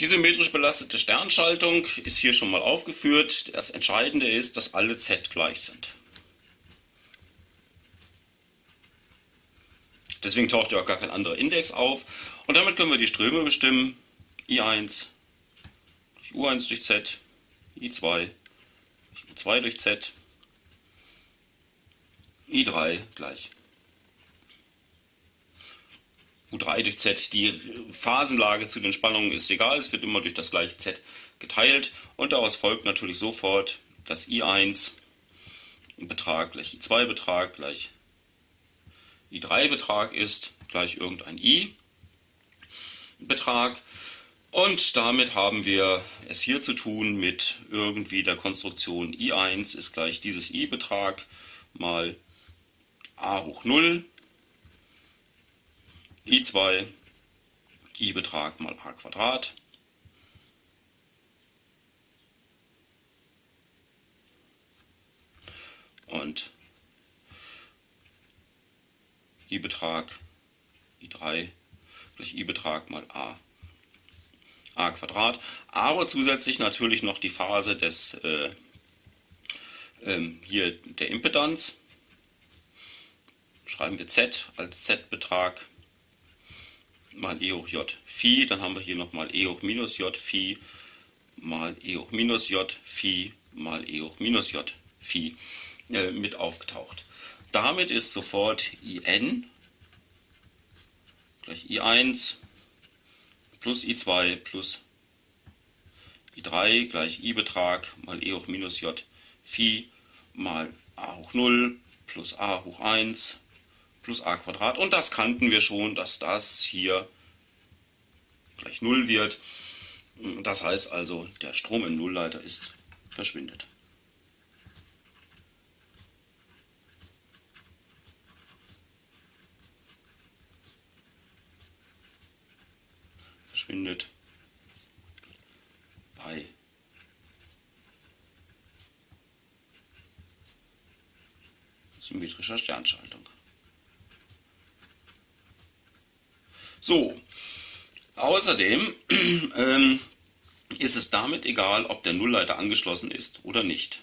Die symmetrisch belastete Sternschaltung ist hier schon mal aufgeführt. Das Entscheidende ist, dass alle Z gleich sind. Deswegen taucht ja auch gar kein anderer Index auf. Und damit können wir die Ströme bestimmen. I1 durch U1 durch Z, I2 durch U2 durch Z, I3 gleich U3 durch Z. Die Phasenlage zu den Spannungen ist egal, es wird immer durch das gleiche Z geteilt und daraus folgt natürlich sofort, dass I1 Betrag gleich I2 Betrag gleich I3 Betrag ist gleich irgendein I Betrag. Und damit haben wir es hier zu tun mit irgendwie der Konstruktion I1 ist gleich dieses I-Betrag mal a hoch 0 i2 i-Betrag mal a Quadrat. Und i-Betrag i3 gleich i-Betrag mal a. A Quadrat, aber zusätzlich natürlich noch die Phase des äh, ähm, hier der Impedanz. Schreiben wir z als z-Betrag mal e hoch j Phi, dann haben wir hier nochmal e hoch minus j Phi mal e hoch minus j Phi mal e hoch minus j Phi äh, mit aufgetaucht. Damit ist sofort in gleich i1 plus i2 plus i3 gleich i-Betrag mal e hoch minus j Phi mal a hoch 0 plus a hoch 1 plus a Quadrat. Und das kannten wir schon, dass das hier gleich 0 wird. Das heißt also, der Strom im Nullleiter ist verschwindet. Verschwindet bei symmetrischer Sternschaltung. So, außerdem ähm, ist es damit egal, ob der Nullleiter angeschlossen ist oder nicht.